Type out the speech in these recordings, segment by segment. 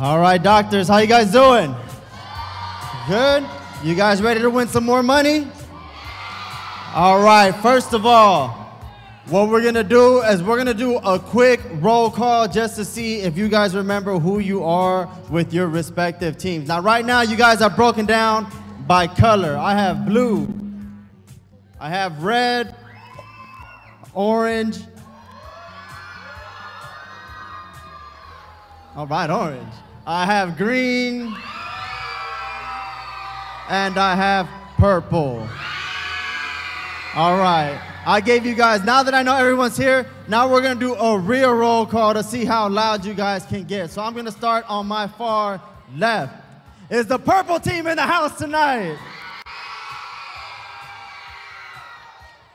All right, doctors, how you guys doing? Good? You guys ready to win some more money? All right, first of all, what we're gonna do is we're gonna do a quick roll call just to see if you guys remember who you are with your respective teams. Now, right now, you guys are broken down by color. I have blue, I have red, orange. All right, orange. I have green, and I have purple. All right. I gave you guys, now that I know everyone's here, now we're gonna do a real roll call to see how loud you guys can get. So I'm gonna start on my far left. Is the purple team in the house tonight?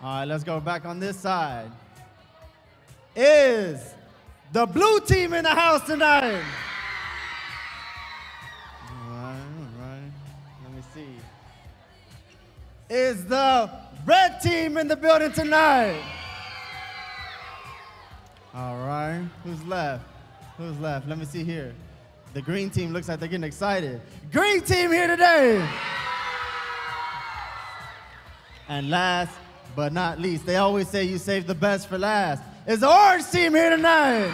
All right, let's go back on this side. Is the blue team in the house tonight? Is the red team in the building tonight? All right. Who's left? Who's left? Let me see here. The green team looks like they're getting excited. Green team here today. And last but not least, they always say you save the best for last. Is the orange team here tonight?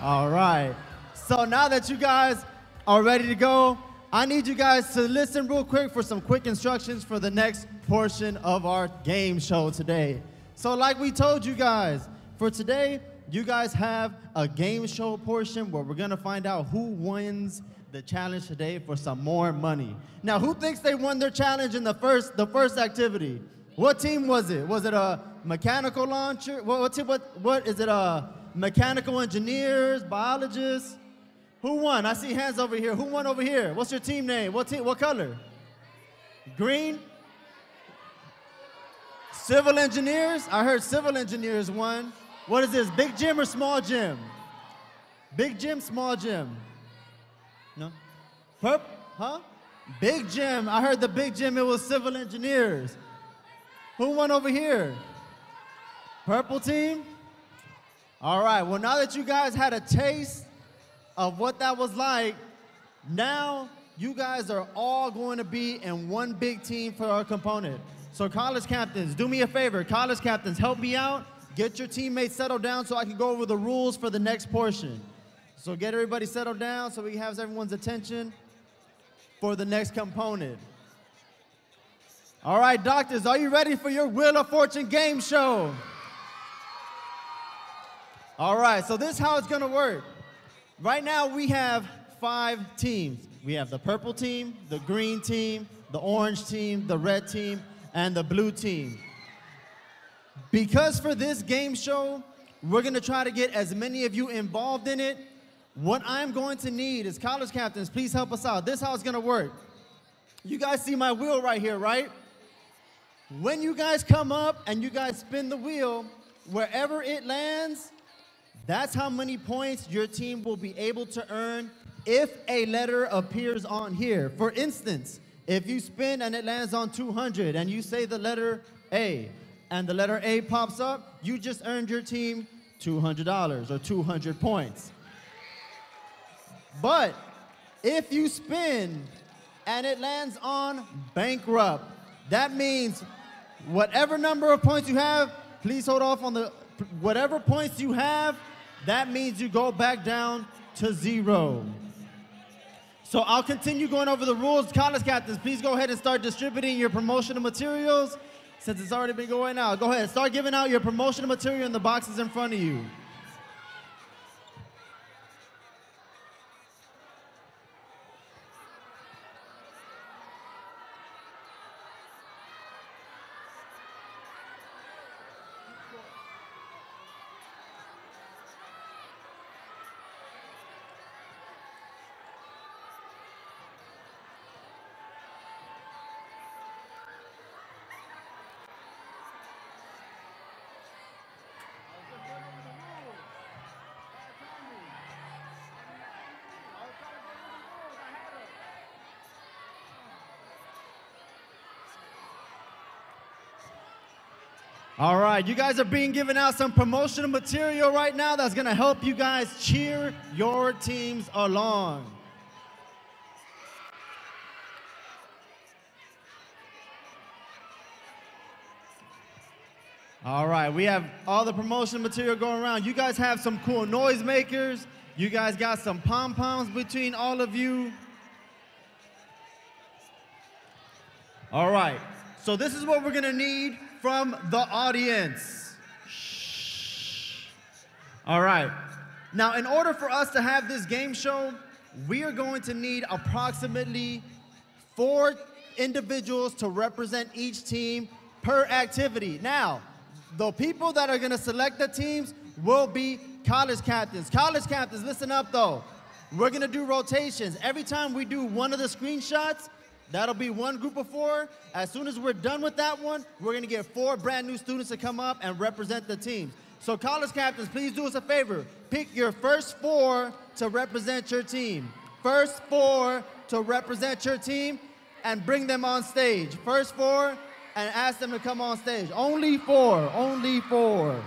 All right. So now that you guys are ready to go, I need you guys to listen real quick for some quick instructions for the next portion of our game show today. So, like we told you guys, for today, you guys have a game show portion where we're gonna find out who wins the challenge today for some more money. Now, who thinks they won their challenge in the first the first activity? What team was it? Was it a mechanical launcher? What what what, what is it? A mechanical engineers, biologists? Who won? I see hands over here. Who won over here? What's your team name? What team? What color? Green. Civil engineers. I heard civil engineers won. What is this? Big gym or small gym? Big gym, small gym. No. Perp? Huh? Big gym. I heard the big gym. It was civil engineers. Who won over here? Purple team. All right. Well, now that you guys had a taste of what that was like, now you guys are all going to be in one big team for our component. So, college captains, do me a favor. College captains, help me out. Get your teammates settled down so I can go over the rules for the next portion. So, get everybody settled down so we have everyone's attention for the next component. All right, doctors, are you ready for your Wheel of Fortune game show? All right, so this is how it's gonna work. Right now, we have five teams. We have the purple team, the green team, the orange team, the red team, and the blue team. Because for this game show, we're gonna try to get as many of you involved in it. What I'm going to need is college captains, please help us out. This is how it's gonna work. You guys see my wheel right here, right? When you guys come up and you guys spin the wheel, wherever it lands, that's how many points your team will be able to earn if a letter appears on here. For instance, if you spin and it lands on 200 and you say the letter A and the letter A pops up, you just earned your team $200 or 200 points. But if you spin and it lands on bankrupt, that means whatever number of points you have, please hold off on the whatever points you have, that means you go back down to zero. So I'll continue going over the rules. College captains, please go ahead and start distributing your promotional materials since it's already been going out. Go ahead, start giving out your promotional material in the boxes in front of you. All right, you guys are being given out some promotional material right now that's going to help you guys cheer your teams along. All right, we have all the promotional material going around. You guys have some cool noisemakers. You guys got some pom poms between all of you. All right, so this is what we're gonna need from the audience. Shh. All right, now in order for us to have this game show, we are going to need approximately four individuals to represent each team per activity. Now, the people that are gonna select the teams will be college captains. College captains, listen up though. We're gonna do rotations. Every time we do one of the screenshots, that'll be one group of four. As soon as we're done with that one, we're gonna get four brand new students to come up and represent the teams. So college captains, please do us a favor. Pick your first four to represent your team. First four to represent your team and bring them on stage. First four, and ask them to come on stage. Only four, only four.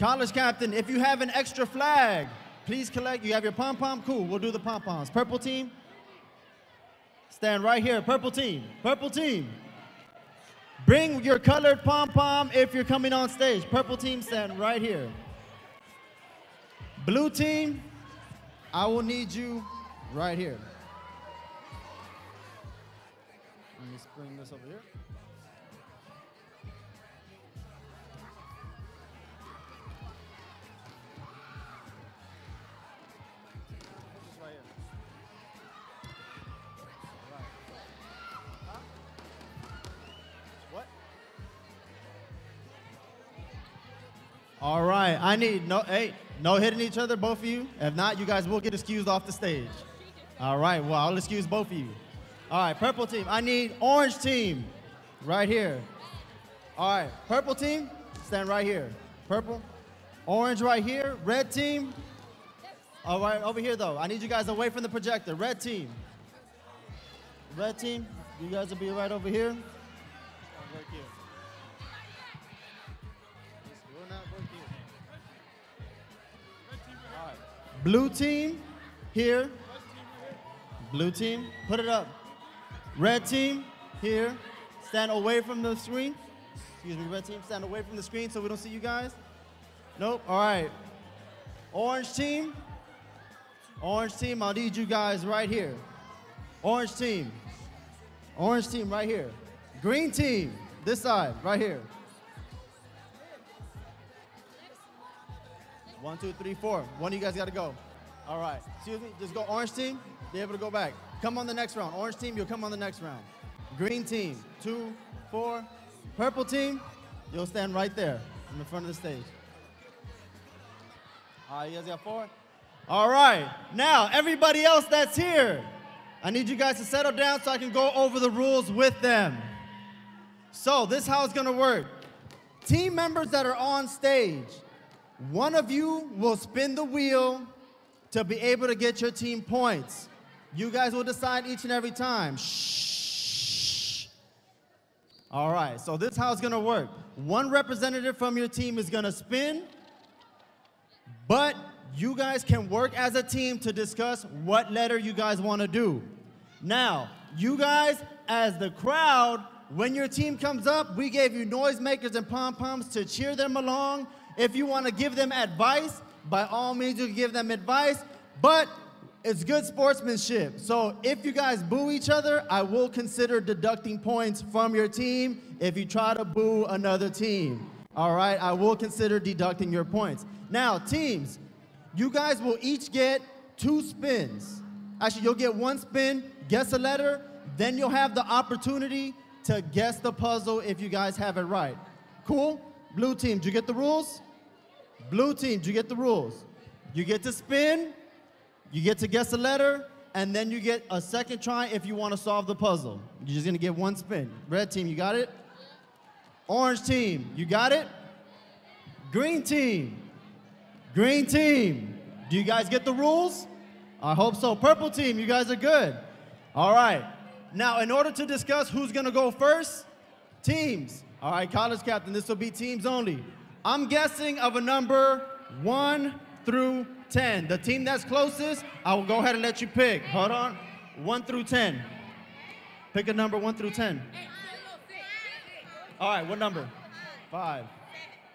College captain, if you have an extra flag, please collect. You have your pom pom? Cool, we'll do the pom poms. Purple team, stand right here. Purple team, purple team. Bring your colored pom-pom if you're coming on stage. Purple team, stand right here. Blue team, I will need you right here. Let me bring this over here. All right, I need no, hey, no hitting each other, both of you. If not, you guys will get excused off the stage. All right, well, I'll excuse both of you. All right, purple team, I need orange team right here. All right, purple team, stand right here. Purple, orange right here, red team. All right, over here though, I need you guys away from the projector. Red team. Red team, you guys will be right over here. Blue team, here. Blue team, put it up. Red team, here. Stand away from the screen. Excuse me, red team, stand away from the screen so we don't see you guys. Nope, all right. Orange team, orange team, I'll need you guys right here. Orange team, orange team right here. Green team, this side, right here. One, two, three, four. One of you guys got to go. All right. Excuse me. Just go orange team. Be able to go back. Come on the next round. Orange team, you'll come on the next round. Green team, two, four. Purple team, you'll stand right there in the front of the stage. All right, you guys got four? All right. Now, everybody else that's here, I need you guys to settle down so I can go over the rules with them. So, this is how it's going to work. Team members that are on stage, one of you will spin the wheel to be able to get your team points. You guys will decide each and every time. Shh. All right, so this is how it's gonna work. One representative from your team is gonna spin, but you guys can work as a team to discuss what letter you guys wanna do. Now, you guys, as the crowd, when your team comes up, we gave you noisemakers and pom-poms to cheer them along if you want to give them advice, by all means, you give them advice, but it's good sportsmanship. So if you guys boo each other, I will consider deducting points from your team if you try to boo another team. All right, I will consider deducting your points. Now, teams, you guys will each get two spins. Actually, you'll get one spin, guess a letter, then you'll have the opportunity to guess the puzzle if you guys have it right. Cool? Blue team, did you get the rules? Blue team, do you get the rules? You get to spin, you get to guess a letter, and then you get a second try if you want to solve the puzzle. You're just going to get one spin. Red team, you got it? Orange team, you got it? Green team, green team, Do you guys get the rules? I hope so. Purple team, you guys are good. All right. Now, in order to discuss who's going to go first, teams. All right, college captain, this will be teams only. I'm guessing of a number 1 through 10. The team that's closest, I will go ahead and let you pick. Hold on. 1 through 10. Pick a number 1 through 10. All right, what number? 5.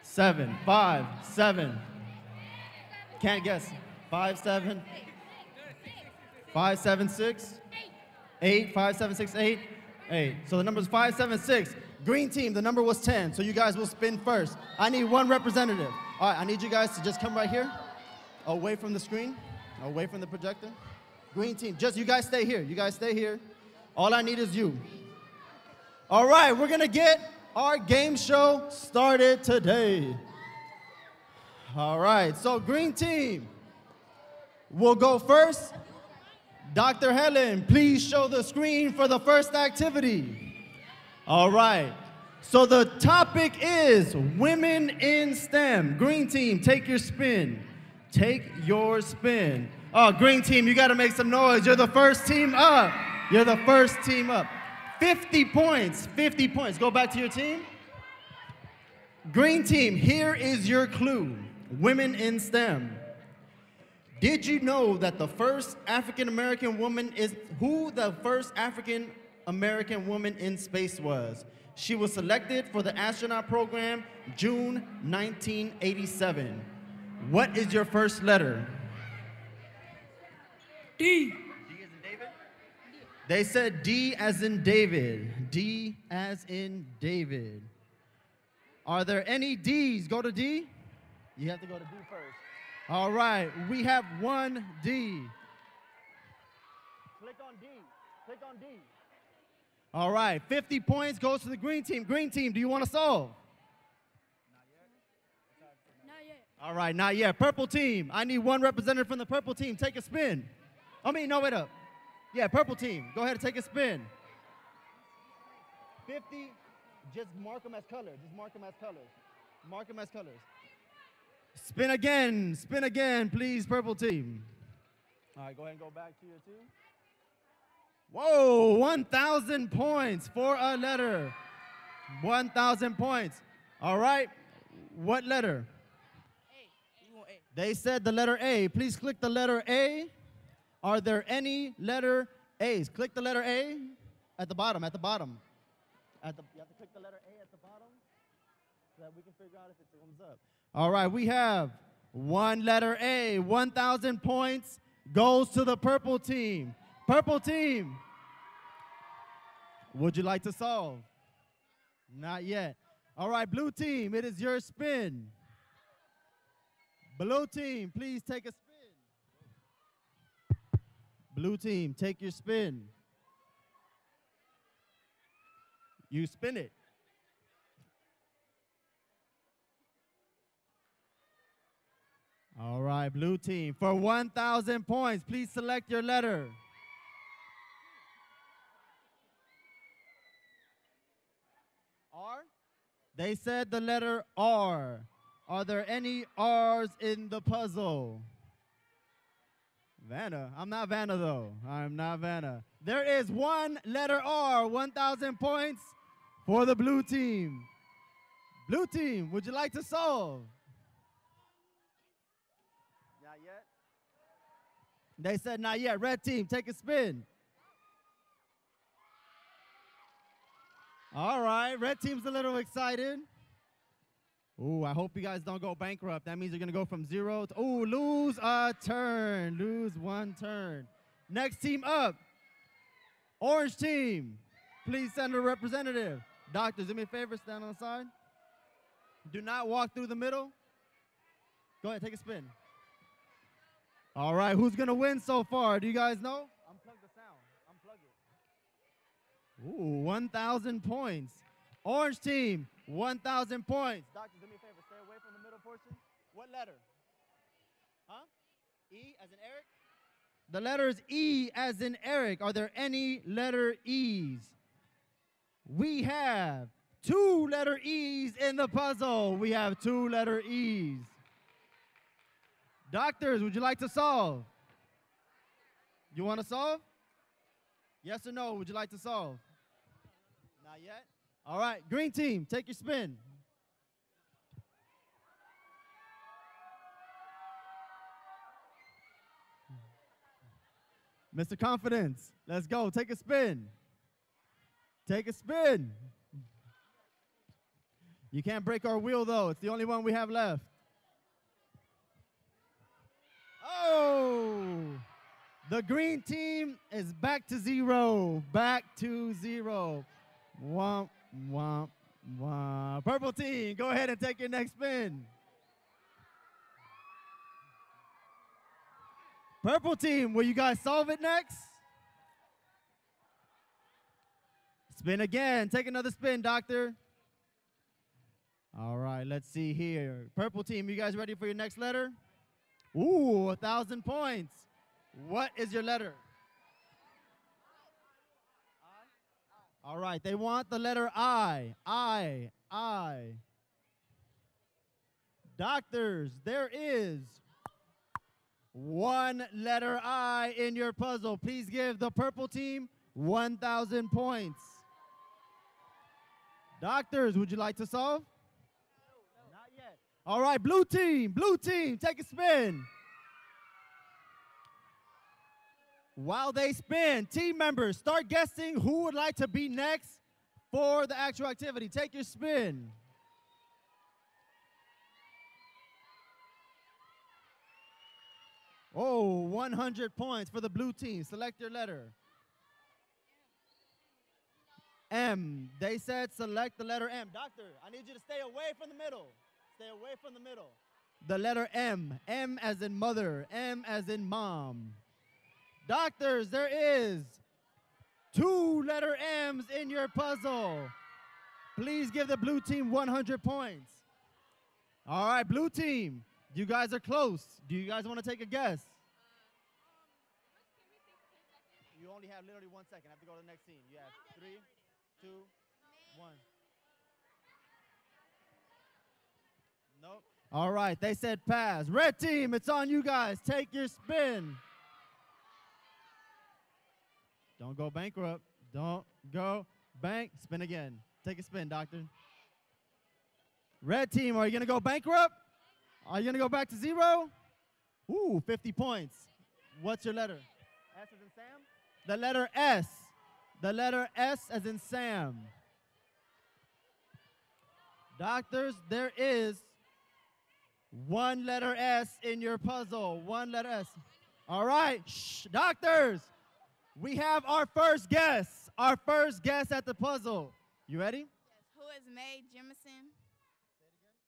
7. 5. 7. Can't guess. 5, 7. 5, 7, 6. 8. 5, 7, 6, 8. 8. So the number is 5, 7, 6. Green team, the number was 10, so you guys will spin first. I need one representative. All right, I need you guys to just come right here, away from the screen, away from the projector. Green team, just you guys stay here. You guys stay here. All I need is you. All right, we're gonna get our game show started today. All right, so green team will go first. Dr. Helen, please show the screen for the first activity. All right. So the topic is women in STEM. Green team, take your spin. Take your spin. Oh, green team, you got to make some noise. You're the first team up. You're the first team up. 50 points. 50 points. Go back to your team. Green team, here is your clue. Women in STEM. Did you know that the first African American woman is who the first African American woman in space was. She was selected for the astronaut program June 1987. What is your first letter? D. D as in David? They said D as in David. D as in David. Are there any D's? Go to D. You have to go to D first. All right, we have one D. Click on D. Click on D. All right, 50 points goes to the green team. Green team, do you want to solve? Not yet. All right, not yet. Purple team, I need one representative from the purple team. Take a spin. I mean, no, wait up. Yeah, purple team, go ahead and take a spin. 50, just mark them as colors. Just mark them as colors. Mark them as colors. Spin again, spin again, please, purple team. All right, go ahead and go back to your team. Whoa, 1,000 points for a letter. 1,000 points. All right, what letter? A. They said the letter A. Please click the letter A. Are there any letter A's? Click the letter A at the bottom, at the bottom. At the, you have to click the letter A at the bottom so that we can figure out if it comes up. All right, we have one letter A. 1,000 points goes to the purple team. Purple team, would you like to solve? Not yet. All right, blue team, it is your spin. Blue team, please take a spin. Blue team, take your spin. You spin it. All right, blue team. For 1,000 points, please select your letter. R? They said the letter R. Are there any R's in the puzzle? Vanna. I'm not Vanna, though. I'm not Vanna. There is one letter R, 1,000 points for the blue team. Blue team, would you like to solve? Not yet. They said not yet. Red team, take a spin. All right, red team's a little excited. Ooh, I hope you guys don't go bankrupt. That means you're gonna go from zero to ooh, lose a turn. Lose one turn. Next team up. Orange team. Please send a representative. Doctors, do me a favor, stand on the side. Do not walk through the middle. Go ahead, take a spin. All right, who's gonna win so far? Do you guys know? Unplug the sound. Unplug it. Ooh, 1,000 points. Orange team, 1,000 points. Doctor, do me a favor, stay away from the middle portion. What letter? Huh? E as in Eric? The letter is E as in Eric. Are there any letter E's? We have two letter E's in the puzzle. We have two letter E's. Doctors, would you like to solve? You want to solve? Yes or no? Would you like to solve? Not yet? All right, green team, take your spin. Mr. Confidence, let's go. Take a spin. Take a spin. You can't break our wheel, though. It's the only one we have left. Oh! The green team is back to zero. Back to zero. Womp, womp, womp. Purple team, go ahead and take your next spin. Purple team, will you guys solve it next? Spin again. Take another spin, doctor. All right, let's see here. Purple team, you guys ready for your next letter? Ooh, a thousand points. What is your letter? I. All right, they want the letter I. I. I. Doctors, there is one letter I in your puzzle. Please give the purple team 1,000 points. Doctors, would you like to solve? Not yet. All right, blue team, blue team, take a spin. While they spin, team members, start guessing who would like to be next for the actual activity. Take your spin. Oh, 100 points for the blue team. Select your letter. M. They said select the letter M. Doctor, I need you to stay away from the middle. Stay away from the middle. The letter M. M as in mother. M as in mom. Doctors, there is two letter M's in your puzzle. Please give the blue team 100 points. All right, blue team, you guys are close. Do you guys want to take a guess? You only have literally one second. I have to go to the next scene. You have three, two, one. Nope. All right, they said pass. Red team, it's on you guys. Take your spin. Don't go bankrupt. Don't go bank. Spin again. Take a spin, doctor. Red team, are you going to go bankrupt? Are you going to go back to zero? Ooh, 50 points. What's your letter? S as in Sam? The letter S. The letter S as in Sam. Doctors, there is one letter S in your puzzle. One letter S. All right, shh, doctors. We have our first guest, Our first guest at the puzzle. You ready? Yes. Who is Mae Jemison?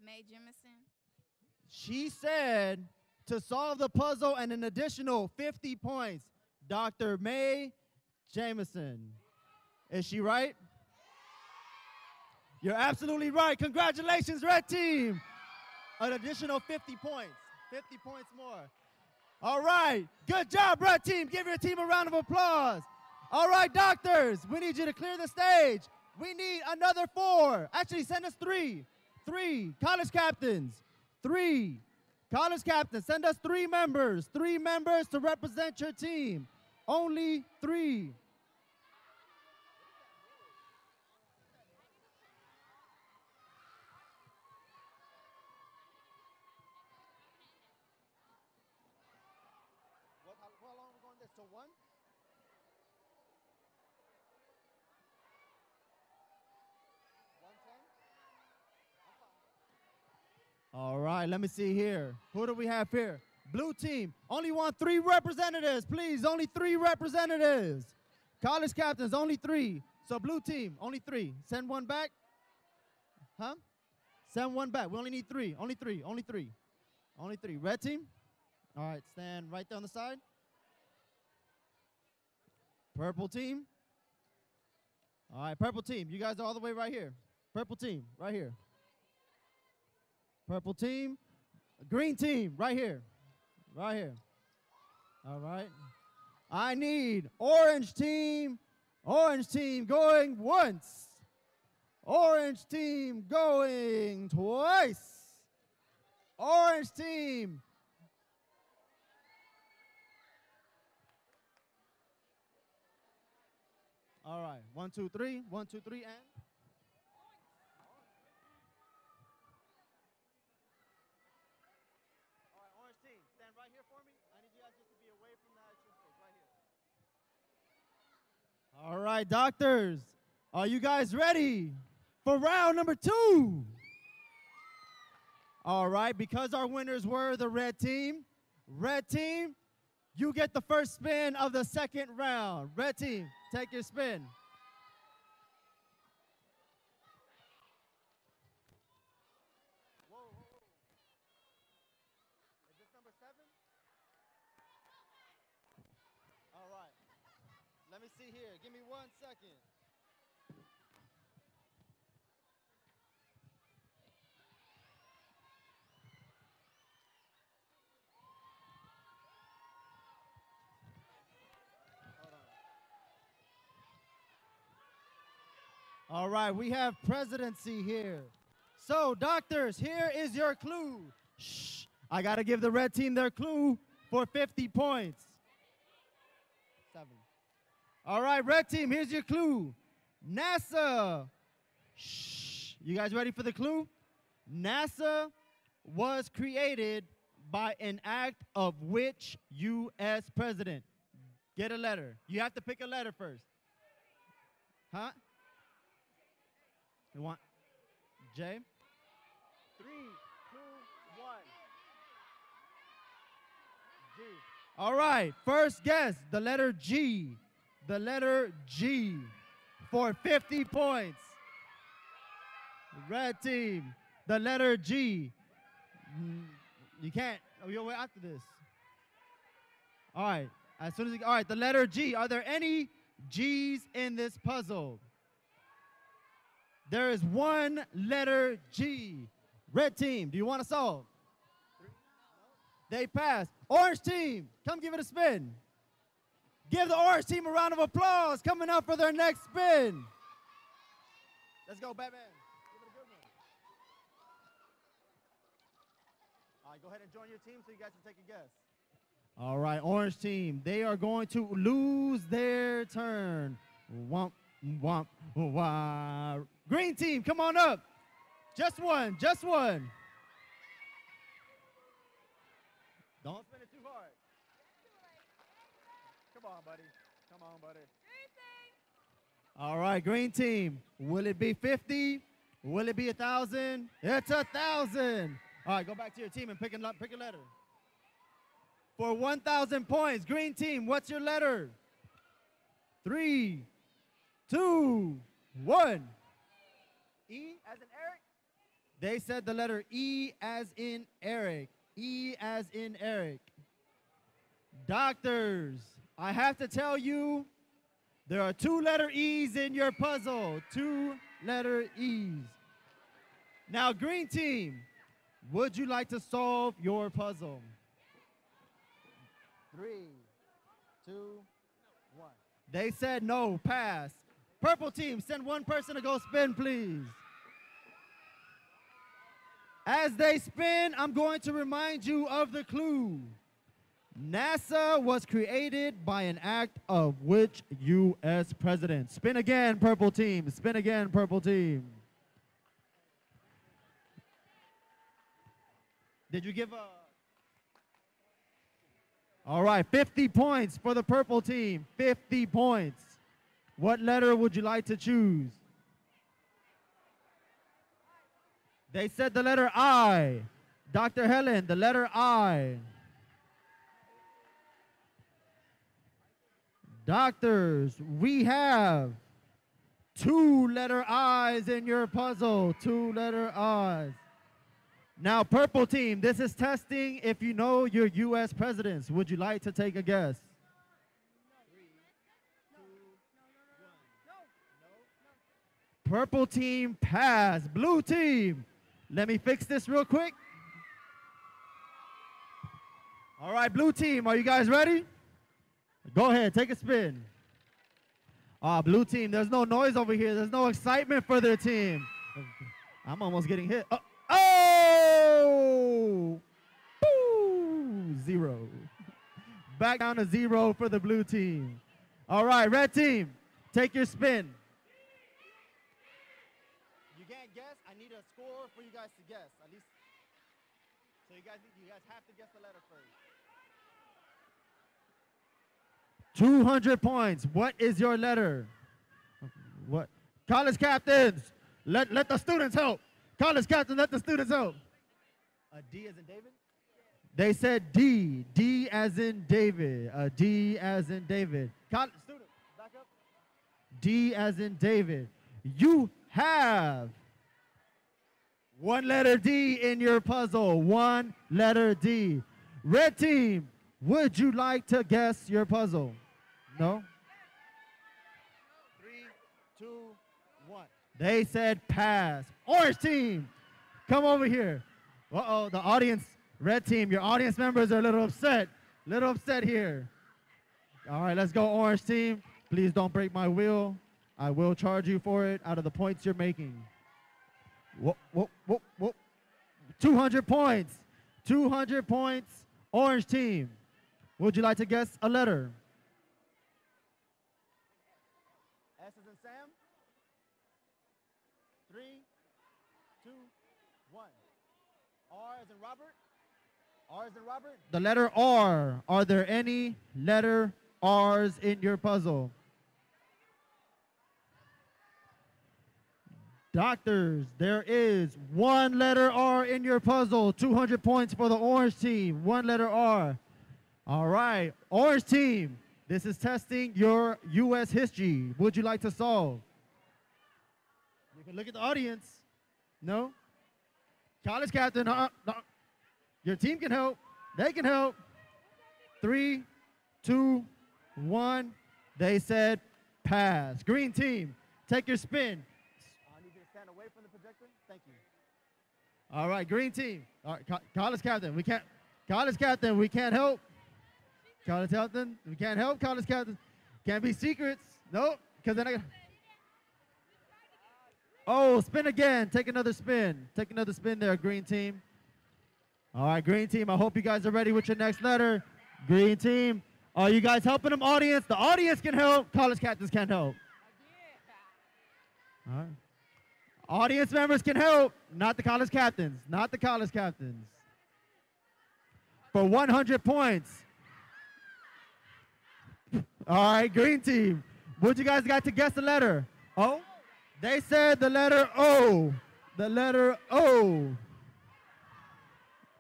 Mae Jemison. She said to solve the puzzle and an additional 50 points. Dr. Mae Jemison. Is she right? You're absolutely right. Congratulations, Red Team. An additional 50 points. 50 points more. All right. Good job, Red Team. Give your team a round of applause. All right, doctors, we need you to clear the stage. We need another four. Actually, send us three. Three college captains. Three college captains. Send us three members. Three members to represent your team. Only three. What, how, how long are we going this? Till one? One ten? All right, let me see here. Who do we have here? Blue team. Only want three representatives, please. Only three representatives. College captains, only three. So blue team, only three. Send one back. Huh? Send one back. We only need three. Only three. Only three. Only three. Red team. All right, stand right there on the side. Purple team. All right, purple team. You guys are all the way right here. Purple team, right here. Purple team, green team, right here, right here. All right. I need orange team, orange team going once, orange team going twice, orange team All right, one two three, one two three, and. All right, doctors, are you guys ready for round number two? All right, because our winners were the red team, red team, you get the first spin of the second round. Red team, take your spin. Whoa, whoa, whoa. Is this number seven? All right. Let me see here. Give me one second. Hold on. All right, we have presidency here. So, doctors, here is your clue. Shh. I got to give the red team their clue for 50 points. Seven. All right, red team, here's your clue. NASA. Shh. You guys ready for the clue? NASA was created by an act of which U.S. president? Get a letter. You have to pick a letter first. Huh? You want J? Three, two, one. G. All right, first guess, the letter G. The letter G for 50 points. Red team, the letter G. Mm, You can't. Oh, you'll wait after this. All right. As soon as you, all right, the letter G. Are there any G's in this puzzle? There is one letter G. Red team, do you want to solve? They pass. Orange team, come give it a spin. Give the orange team a round of applause coming up for their next spin. Let's go, Batman. All right, go ahead and join your team so you guys can take a guess. All right, orange team, they are going to lose their turn. Womp, womp, wah. Green team, come on up. Just one, just one. Don't spin it too hard. Come on, buddy. Come on, buddy. All right, green team. Will it be 50? Will it be a thousand? It's a thousand. All right, go back to your team and pick a, pick a letter. For 1,000 points, green team, what's your letter? Three, two, one. E as in Eric? They said the letter E as in Eric. E as in Eric. Doctors, I have to tell you, there are two letter E's in your puzzle. Two letter E's. Now, green team, would you like to solve your puzzle? Three, two, one. They said no, pass. Purple team, send one person to go spin, please. As they spin, I'm going to remind you of the clue. NASA was created by an act of which U.S. president? Spin again, purple team. Spin again, purple team. Did you give a. All right, 50 points for the purple team. 50 points. What letter would you like to choose? They said the letter I. Dr. Helen, the letter I. Doctors, we have two letter I's in your puzzle. Two letter I's. Now, purple team, this is testing if you know your U.S. presidents. Would you like to take a guess? Purple team pass. Blue team, let me fix this real quick. All right, blue team, are you guys ready? Go ahead, take a spin. Ah, blue team, there's no noise over here. There's no excitement for their team. I'm almost getting hit. Oh! oh! Boo! Zero. Back down to zero for the blue team. All right, red team, take your spin. You can't guess. I need a score for you guys to guess. At least. So you guys, you guys have to guess the letter first. 200 points. What is your letter? What? College captains, let, let the students help. College captains, let the students help. A D as in David? They said D. D as in David. A D as in David. College students, back up. D as in David. You have one letter D in your puzzle. One letter D. Red team, would you like to guess your puzzle? No? Three, two, one. They said pass. Orange team, come over here. Uh oh, the audience, red team, your audience members are a little upset. Little upset here. All right, let's go, orange team. Please don't break my wheel. I will charge you for it out of the points you're making. Whoop, whoop, whoop, whoop. 200 points. 200 points. Orange team. Would you like to guess a letter? S is in Sam. Three, two, one. R is in Robert. R is in Robert. The letter R. Are there any letter R's in your puzzle? Doctors, there is one letter R in your puzzle. 200 points for the orange team. One letter R. All right, orange team. This is testing your U.S. history. Would you like to solve? You can look at the audience. No? College captain, uh, uh, your team can help. They can help. Three, two, one. They said pass. Green team, take your spin. I need you to stand away from the projector. Thank you. All right, green team. All right, co- college captain, we can't. College captain, we can't help. College captain, we can't help. College captain, can't be secrets. Nope, because then I. Oh, spin again. Take another spin. Take another spin there, green team. All right, green team. I hope you guys are ready with your next letter. Green team. Are you guys helping them, audience? The audience can help. College captains can't help. All right. Audience members can help, not the college captains. Not the college captains. For 100 points. All right, green team. What you guys got to guess the letter? O? They said the letter O. The letter O.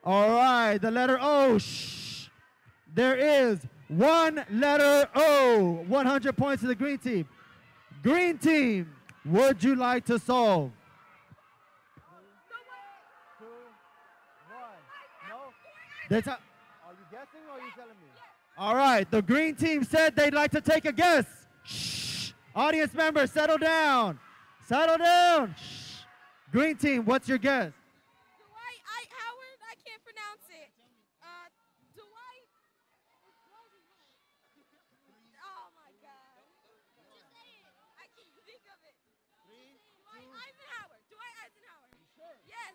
All right, the letter O. Shh. There is one letter O. 100 points to the green team. Green team, would you like to solve? That's how, are you guessing or are you telling me? All right, the green team said they'd like to take a guess. Shh. Audience members, settle down. Settle down. Shh. Green team, what's your guess? Dwight I, Howard? I can't pronounce it. Uh, Dwight. Oh my God. Just say it. I can't think of it. Dwight Eisenhower. Dwight Eisenhower. Yes.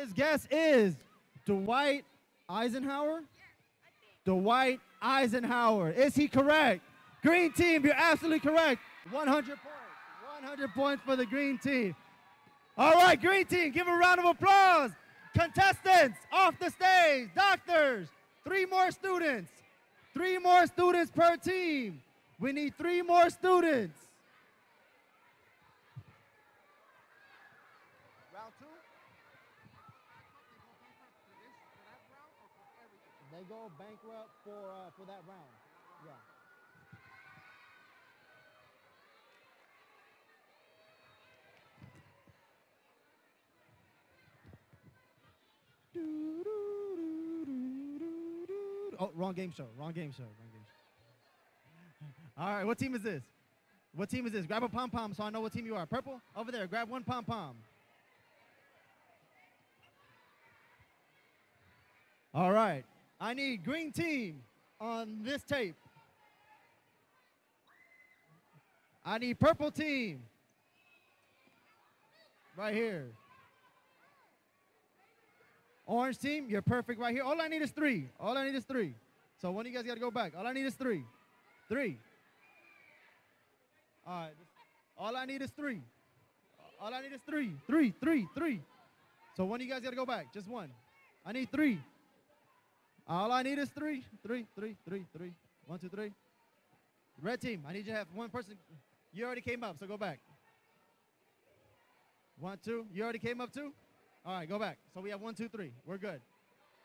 His guess is Dwight Eisenhower. Dwight Eisenhower. Is he correct? Green team, you're absolutely correct. 100 points. 100 points for the green team. All right, green team, give a round of applause. Contestants off the stage, doctors, three more students. Three more students per team. We need three more students. Round two? They go bankrupt for uh, for that round. Yeah. Oh, wrong game show. Wrong game show. Wrong game show. All right, what team is this? What team is this? Grab a pom pom so I know what team you are. Purple, over there. Grab one pom pom. All right. I need green team on this tape. I need purple team right here. Orange team, you're perfect right here. All I need is three. All I need is three. So one of you guys got to go back. All I need is three. Three. All right. All I need is three. All I need is three. Three, three, three. So one of you guys got to go back. Just one. I need three. All I need is three. Three, three, three, three. One, two, three. Red team, I need you to have one person. You already came up, so go back. One, two. You already came up too? All right, go back. So we have one, two, three. We're good.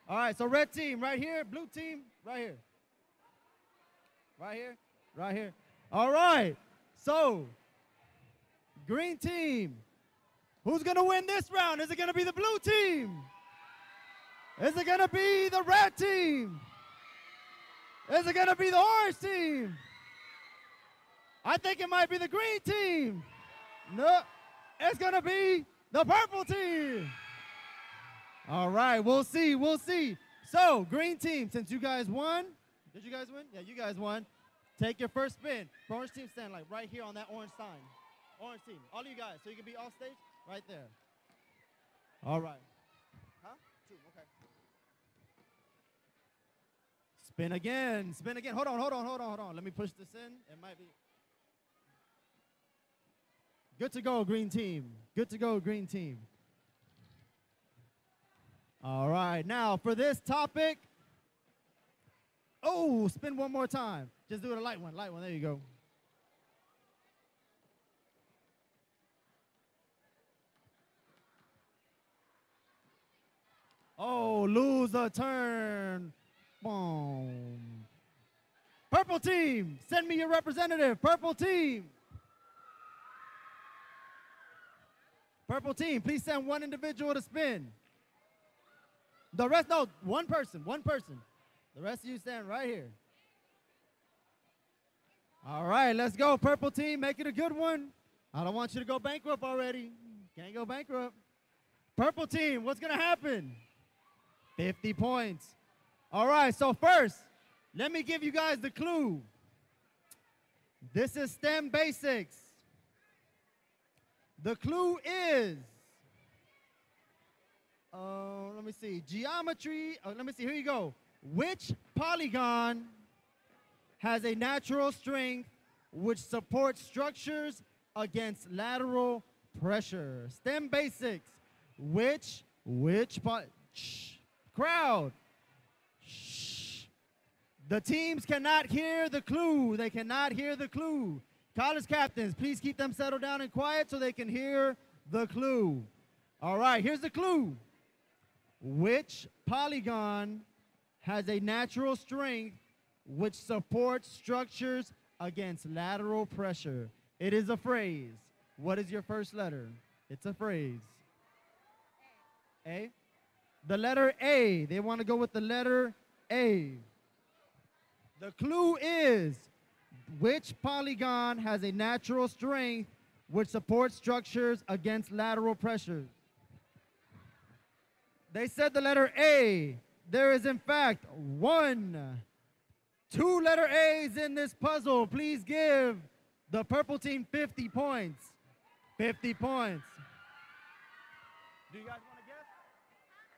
All right, so red team right here, blue team right here. Right here, right here. All right, so green team, who's gonna win this round? Is it gonna be the blue team? Is it gonna be the red team? Is it gonna be the orange team? I think it might be the green team. No, it's gonna be the purple team. All right, we'll see, we'll see. So, green team, since you guys won, did you guys win? Yeah, you guys won. Take your first spin. Orange team stand like right here on that orange sign. Orange team, all you guys, so you can be off stage right there. All right. Huh? Two, okay. Spin again, spin again. Hold on, hold on, hold on, hold on. Let me push this in. It might be. Good to go, green team. Good to go, green team. All right, now for this topic. Oh, spin one more time. Just do it a light one, light one. There you go. Oh, lose a turn. Boom. Purple team, send me your representative. Purple team. Purple team, please send one individual to spin. The rest, no, one person, one person. The rest of you stand right here. All right, let's go, purple team. Make it a good one. I don't want you to go bankrupt already. Can't go bankrupt. Purple team, what's going to happen? 50 points. All right, so first, let me give you guys the clue. This is STEM basics. The clue is, uh, let me see, geometry. Oh, let me see, here you go. Which polygon has a natural strength which supports structures against lateral pressure? STEM basics. Which, which, po- crowd. The teams cannot hear the clue. They cannot hear the clue. College captains, please keep them settled down and quiet so they can hear the clue. All right, here's the clue. Which polygon has a natural strength which supports structures against lateral pressure? It is a phrase. What is your first letter? It's a phrase. A. The letter A. They want to go with the letter A. The clue is which polygon has a natural strength which supports structures against lateral pressures? They said the letter A. There is, in fact, one, two letter A's in this puzzle. Please give the purple team 50 points. 50 points. Do you guys want to guess?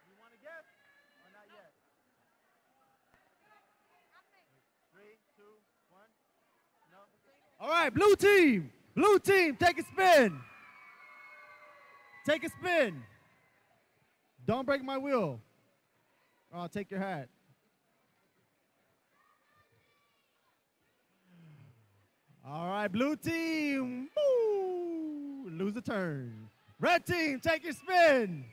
You want to guess or not yet? Three, two, one. No. All right, blue team. Blue team, take a spin. Take a spin. Don't break my wheel. Or I'll oh, take your hat. All right, blue team. Woo, lose a turn. Red team, take your spin.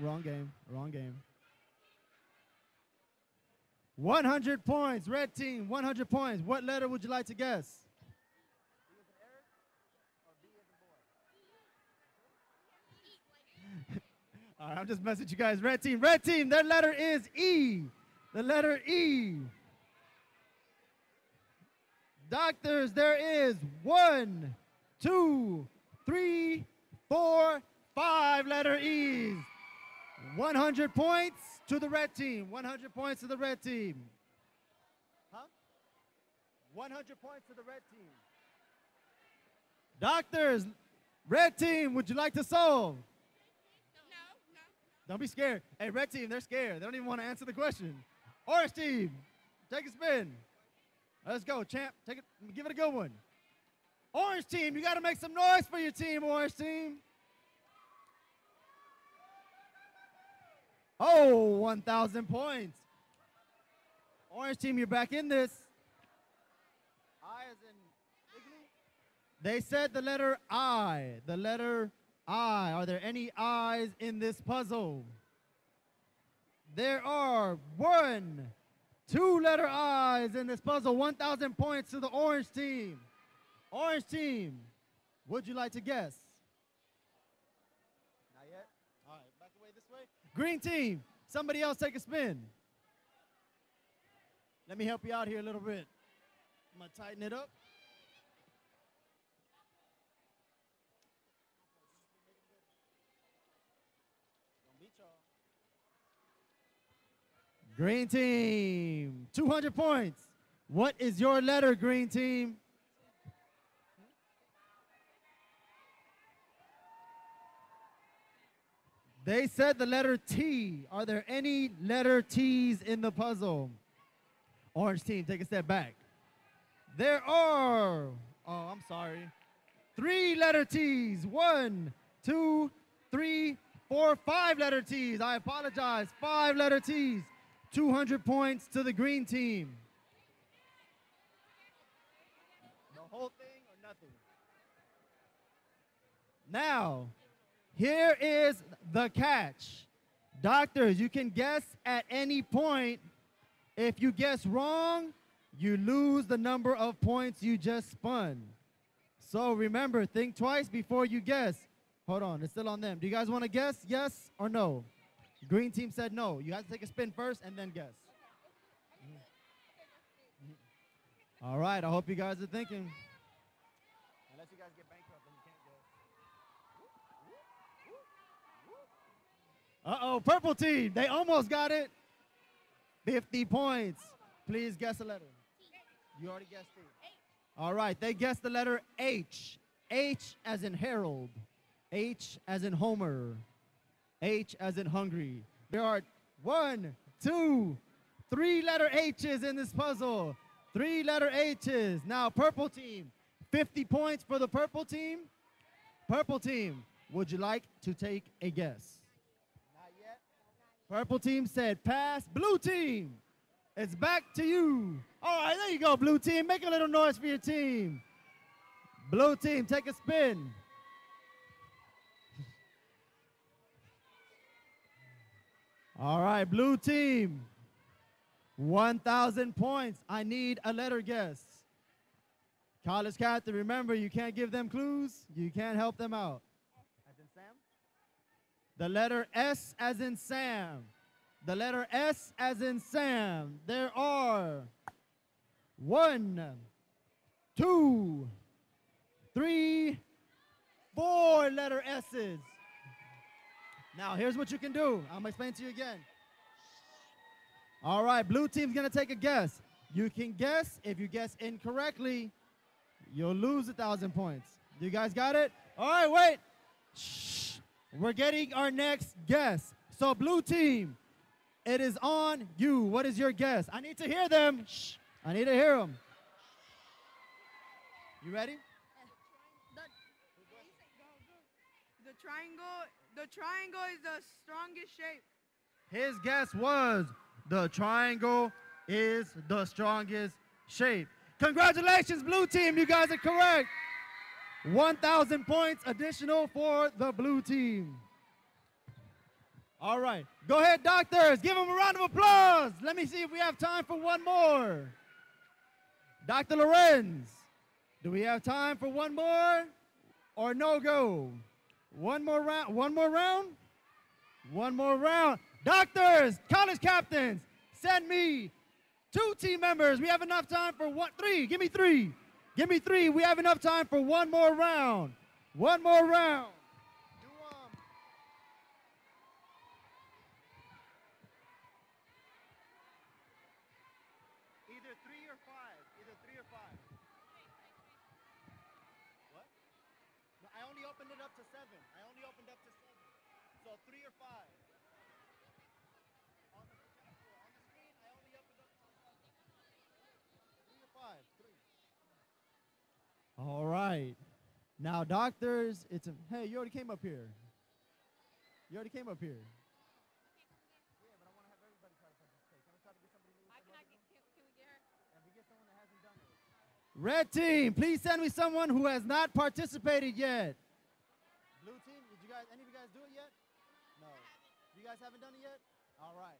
Wrong game. Wrong game. 100 points. Red team, 100 points. What letter would you like to guess? All right, I'm just messing you guys. Red team, red team, their letter is E. The letter E. Doctors, there is one, two, three, four, five letter E's. 100 points to the red team. 100 points to the red team. Huh? 100 points to the red team. Doctors, red team, would you like to solve? No, no. Don't be scared. Hey, red team, they're scared. They don't even want to answer the question. Orange team, take a spin. Let's go, champ. Take it. Give it a good one. Orange team, you got to make some noise for your team, orange team. Oh, 1,000 points. Orange team, you're back in this. I as in igloo? They said the letter I. The letter I. Are there any I's in this puzzle? There are one, two letter I's in this puzzle. 1,000 points to the orange team. Orange team, would you like to guess? Not yet. All right, back away this way. Green team, somebody else take a spin. Let me help you out here a little bit. I'm gonna tighten it up. Green team, 200 points. What is your letter, green team? They said the letter T. Are there any letter T's in the puzzle? Orange team, take a step back. There are, oh, I'm sorry, three letter T's. One, two, three, four, five letter T's. I apologize. Five letter T's. 200 points to the green team. The whole thing or nothing? Now, here is the catch. Doctors, you can guess at any point. If you guess wrong, you lose the number of points you just spun. So remember, think twice before you guess. Hold on, it's still on them. Do you guys want to guess yes or no? Green team said no. You have to take a spin first and then guess. Mhm. All right, I hope you guys are thinking. Unless you guys get bankrupt and you can't guess. Uh-oh, purple team. They almost got it. 50 points. Please guess a letter. You already guessed it. All right, they guessed the letter H. H as in Harold. H as in Homer. H as in hungry. There are one, two, three letter H's in this puzzle. Three letter H's. Now, purple team, 50 points for the purple team. Purple team, would you like to take a guess? Purple team said pass. Blue team, it's back to you. All right, there you go, blue team. Make a little noise for your team. Blue team, take a spin. All right, blue team, 1,000 points. I need a letter guess. College captain, remember, you can't give them clues. You can't help them out. The letter S as in Sam. The letter S as in Sam. There are one, two, three, four letter S's. Now, here's what you can do. I'm gonna explain to you again. All right, blue team's gonna take a guess. You can guess. If you guess incorrectly, you'll lose a thousand points. You guys got it? All right, wait. Shh. We're getting our next guess. So, blue team, it is on you. What is your guess? I need to hear them. Shh. I need to hear them. You ready? The, the triangle, the triangle is the strongest shape. His guess was the triangle is the strongest shape. Congratulations, blue team. You guys are correct. 1,000 points additional for the blue team. All right. Go ahead, doctors. Give them a round of applause. Let me see if we have time for one more. Dr. Lorenz, do we have time for one more or no go? One more round. One more round? One more round. Doctors, college captains, send me two team members. We have enough time for one, three. Give me three. Give me three. We have enough time for one more round. One more round. Do, um, Either three or five. Either three or five. What? No, I only opened it up to seven. I only opened up to seven. So three or five. On the projector, on the screen, I only Now, doctors, it's a, hey, you already came up here. You already came up here. Red team, please send me someone who has not participated yet. Blue team, did you guys, any of you guys do it yet? No. You guys haven't done it yet? All right.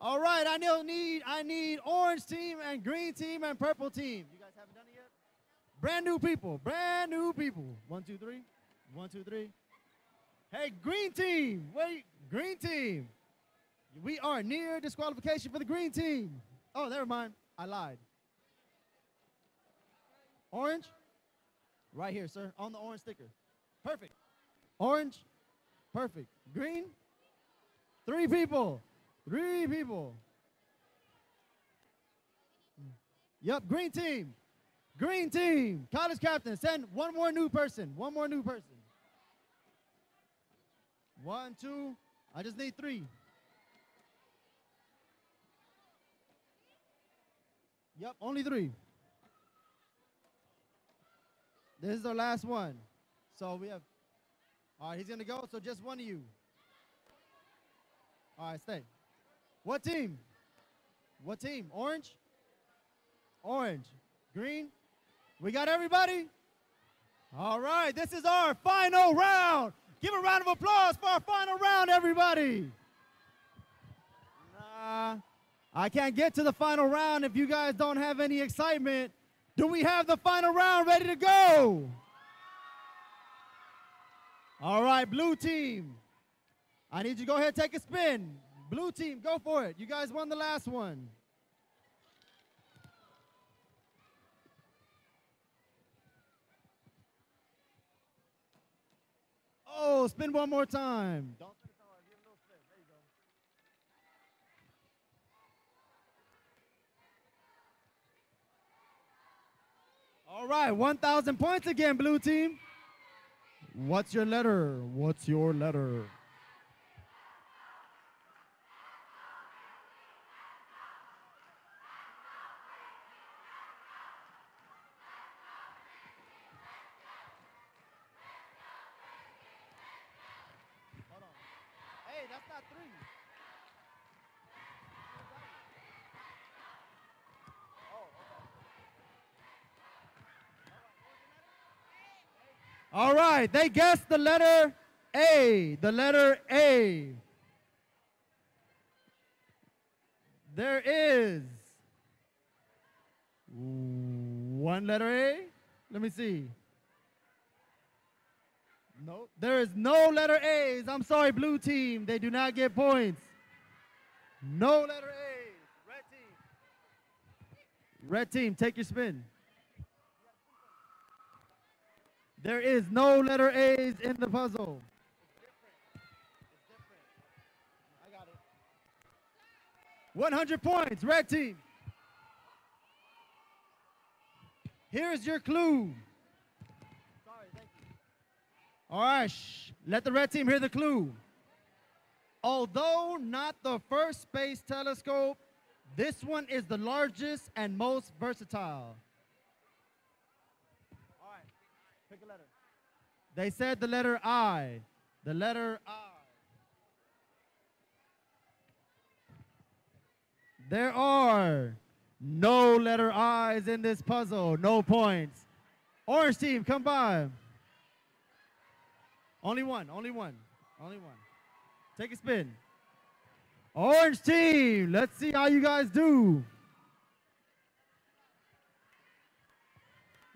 All right, I need I need orange team and green team and purple team. You guys haven't done it yet? Brand new people, brand new people. One, two, three. One, two, three. Hey, green team, wait, green team. We are near disqualification for the green team. Oh, never mind. I lied. Orange? Right here, sir, on the orange sticker. Perfect. Orange? Perfect. Green? Three people. Three people. Yep, green team. Green team. College captain, send one more new person. One more new person. One, two. I just need three. Yep, only three. This is our last one. So we have, all right, he's gonna go, so just one of you. All right, stay. What team? What team? Orange? Orange. Green? We got everybody? All right, this is our final round. Give a round of applause for our final round, everybody. Nah, I can't get to the final round if you guys don't have any excitement. Do we have the final round ready to go? All right, blue team. I need you to go ahead take a spin. Blue team, go for it. You guys won the last one. Oh, spin one more time. All right, 1,000 points again, blue team. What's your letter? What's your letter? All right, they guessed the letter A. The letter A. There is one letter A. Let me see. No, there is no letter A's. I'm sorry, blue team. They do not get points. No letter A's. Red team. Red team, take your spin. There is no letter A's in the puzzle. I got it. 100 points, red team. Here's your clue. Sorry, thank you. All right, let the red team hear the clue. Although not the first space telescope, this one is the largest and most versatile. All right, pick a letter. They said the letter I. The letter I. There are no letter I's in this puzzle. No points. Orange team, come by. Only one, only one, only one. Take a spin. Orange team, let's see how you guys do.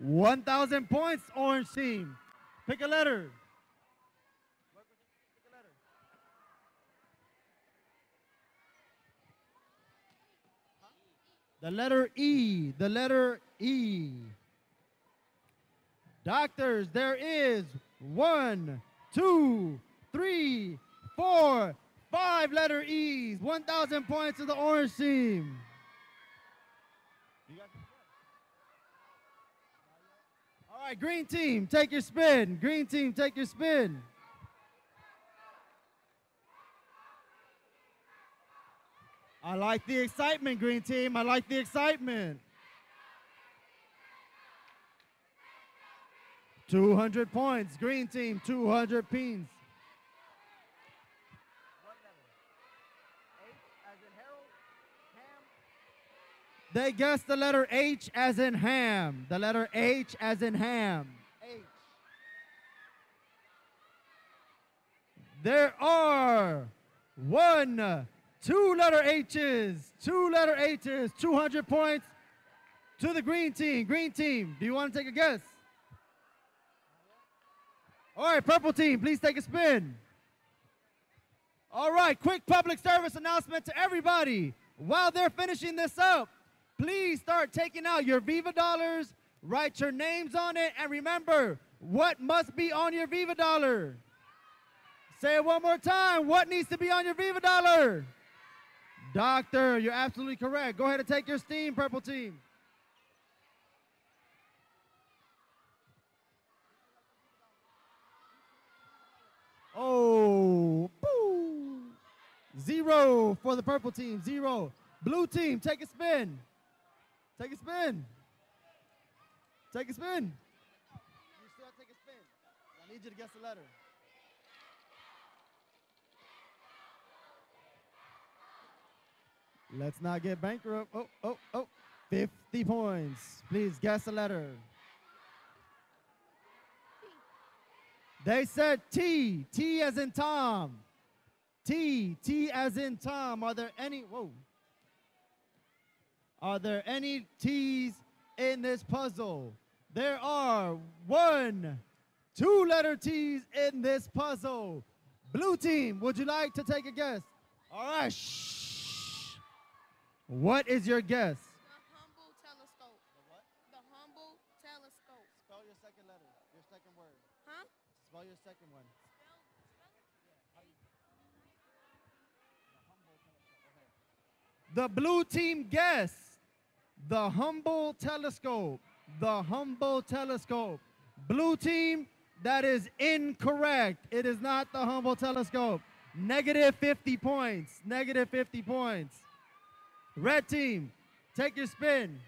1,000 points, orange team. Pick a letter. The letter E, the letter E. Doctors, there is one, two, three, four, five letter E's. 1,000 points to the orange team. All right, green team, take your spin. Green team, take your spin. I like the excitement, green team. I like the excitement. 200 points. Green team, 200 pins. They guessed the letter H as in ham. The letter H as in ham. H. There are one, two letter H's, two letter H's, 200 points to the green team. Green team, do you want to take a guess? All right, purple team, please take a spin. All right, quick public service announcement to everybody. While they're finishing this up, please start taking out your Viva dollars, write your names on it, and remember what must be on your Viva dollar. Say it one more time. What needs to be on your Viva dollar? Doctor, you're absolutely correct. Go ahead and take your steam, purple team. Oh, boo. Zero for the purple team, zero. Blue team, take a spin. Take a spin. Take a spin. You still take a spin. I need you to guess the letter. Let's not get bankrupt. Oh, oh, oh. 50 points. Please guess the letter. They said T. T as in Tom. T. T as in Tom. Are there any? Whoa. Are there any T's in this puzzle? There are one, two letter T's in this puzzle. Blue team, would you like to take a guess? All right. Shh. What is your guess? The humble telescope. The what? The humble telescope. Spell your second letter, your second word. Huh? Spell your second one. The blue team guessed the Humble telescope. The Humble telescope. Blue team, that is incorrect. It is not the Humble telescope. Negative 50 points. Negative 50 points. Red team, take your spin.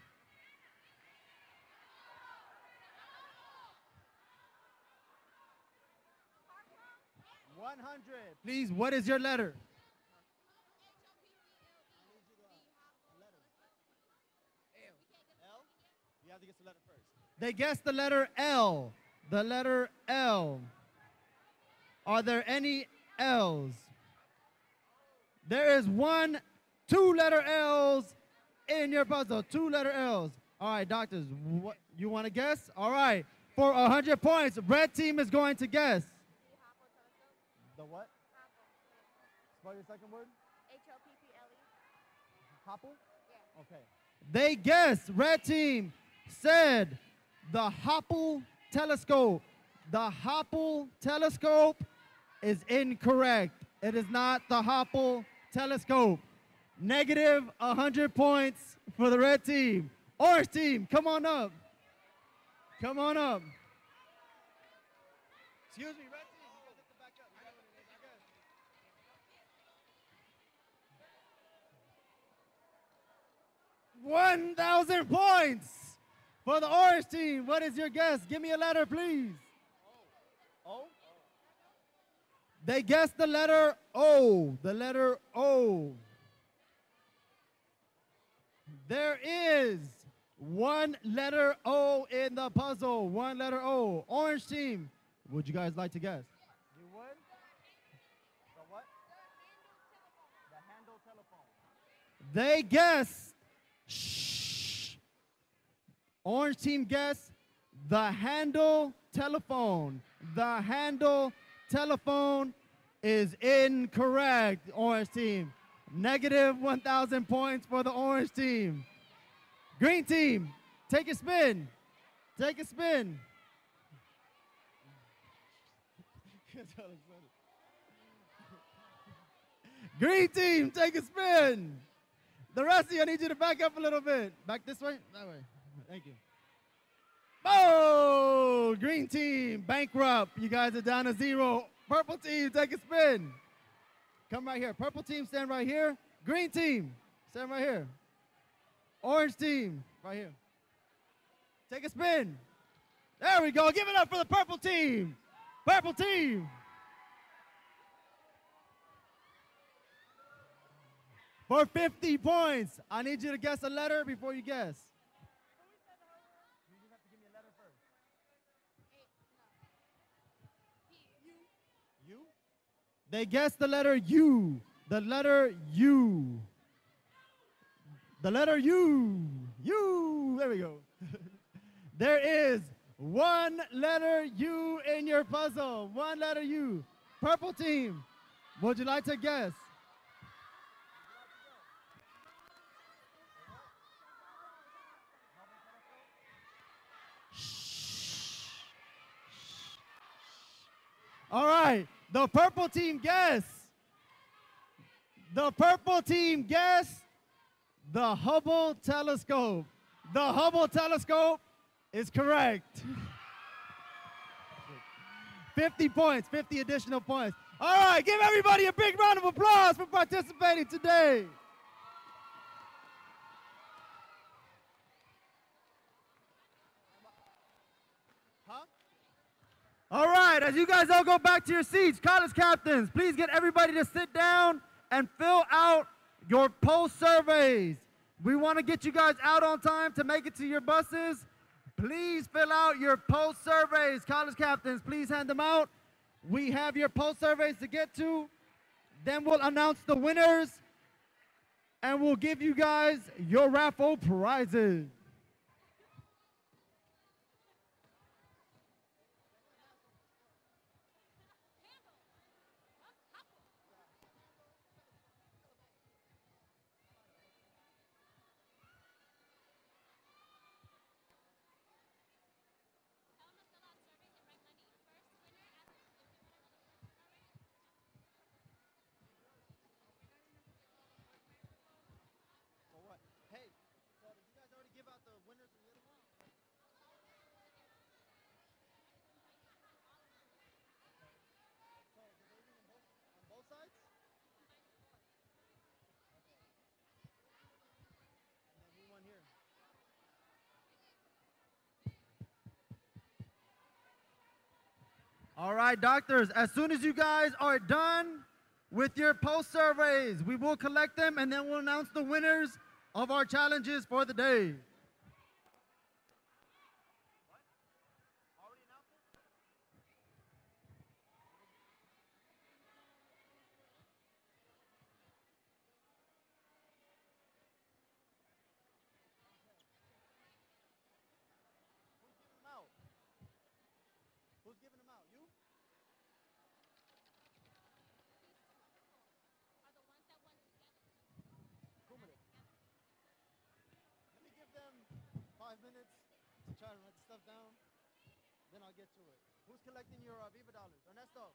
One hundred. Please, what is your letter? L. You have to guess the letter first. They guessed the letter L. The letter L. Are there any L's? There is one, two letter L's in your puzzle. Two letter L's. All right, doctors, what you want to guess? All right. For 100 points, red team is going to guess. The what? Spell your second word. H-O-P-P-L-E. Hopple? Okay. They guessed, red team said the Hopple telescope. The Hopple telescope is incorrect. It is not the Hopple telescope. Negative 100 points for the red team. Orange team, come on up. Come on up. Excuse me, red team. Guess. 1,000 points for the orange team. What is your guess? Give me a letter, please. O. They guessed the letter O. The letter O. There is one letter O in the puzzle. One letter O. Orange team. Would you guys like to guess? You would? The what? The handle telephone. They guess. Orange team guess the handle telephone. The handle telephone is incorrect. Orange team. Negative 1,000 points for the orange team. Green team, take a spin. Take a spin. Green team, take a spin. The rest of you, I need you to back up a little bit. Back this way? That way. Thank you. Oh, green team, bankrupt. You guys are down to zero. Purple team, take a spin. Come right here. Purple team, stand right here. Green team, stand right here. Orange team, right here. Take a spin. There we go. Give it up for the purple team. Purple team. For 50 points. I need you to guess a letter before you guess. They guessed the letter U. The letter U. The letter U. U. There we go. there is one letter U in your puzzle. One letter U. Purple team. Would you like to guess? All right. The purple team guess. The purple team guess the Hubble telescope. The Hubble telescope is correct. 50 points, 50 additional points. All right, give everybody a big round of applause for participating today. All right, as you guys all go back to your seats, college captains, please get everybody to sit down and fill out your poll surveys. We want to get you guys out on time to make it to your buses. Please fill out your poll surveys. College captains, please hand them out. We have your poll surveys to get to. Then we'll announce the winners and we'll give you guys your raffle prizes. For what? Hey, so did you guys already give out the winners of the other one? So did they win on both, on both sides? Okay. And then we won here. All right, doctors, as soon as you guys are done with your post surveys, we will collect them and then we'll announce the winners of our challenges for the day. Who's giving them out? Who's giving them out? You? Kumare. Let me give them five minutes to try to write the stuff down. Then I'll get to it. Who's collecting your uh, Viva dollars? Ernesto.